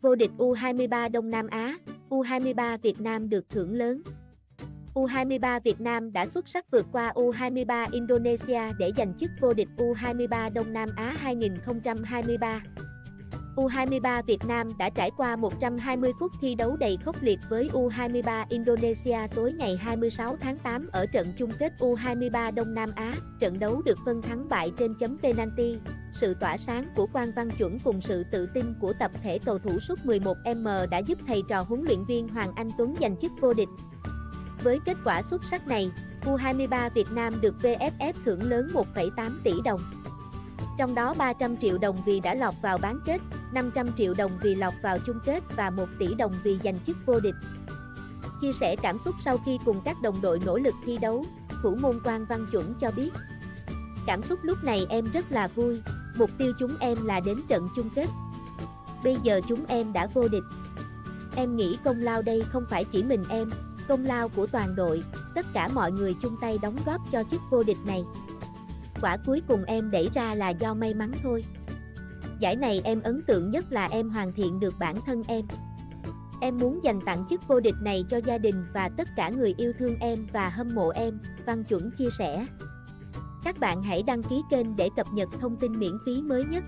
vô địch U23 Đông Nam Á, U23 Việt Nam được thưởng lớn. U23 Việt Nam đã xuất sắc vượt qua U23 Indonesia để giành chức vô địch U23 Đông Nam Á 2023. U23 Việt Nam đã trải qua 120 phút thi đấu đầy khốc liệt với U23 Indonesia tối ngày 26 tháng 8 ở trận chung kết U23 Đông Nam Á. Trận đấu được phân thắng bại trên chấm penalty. Sự tỏa sáng của Quang Văn Chuẩn cùng sự tự tin của tập thể cầu thủ suốt 11M đã giúp thầy trò huấn luyện viên Hoàng Anh Tuấn giành chức vô địch. Với kết quả xuất sắc này, U23 Việt Nam được VFF thưởng lớn 1,8 tỷ đồng. Trong đó 300 triệu đồng vì đã lọt vào bán kết, 500 triệu đồng vì lọt vào chung kết và 1 tỷ đồng vì giành chức vô địch. Chia sẻ cảm xúc sau khi cùng các đồng đội nỗ lực thi đấu, thủ môn Quang Văn Chuẩn cho biết. Cảm xúc lúc này em rất là vui, mục tiêu chúng em là đến trận chung kết. Bây giờ chúng em đã vô địch. Em nghĩ công lao đây không phải chỉ mình em, công lao của toàn đội, tất cả mọi người chung tay đóng góp cho chức vô địch này. Quả cuối cùng em đẩy ra là do may mắn thôi. Giải này em ấn tượng nhất là em hoàn thiện được bản thân em. Em muốn dành tặng chức vô địch này cho gia đình và tất cả người yêu thương em và hâm mộ em, Văn Chuẩn chia sẻ. Các bạn hãy đăng ký kênh để cập nhật thông tin miễn phí mới nhất.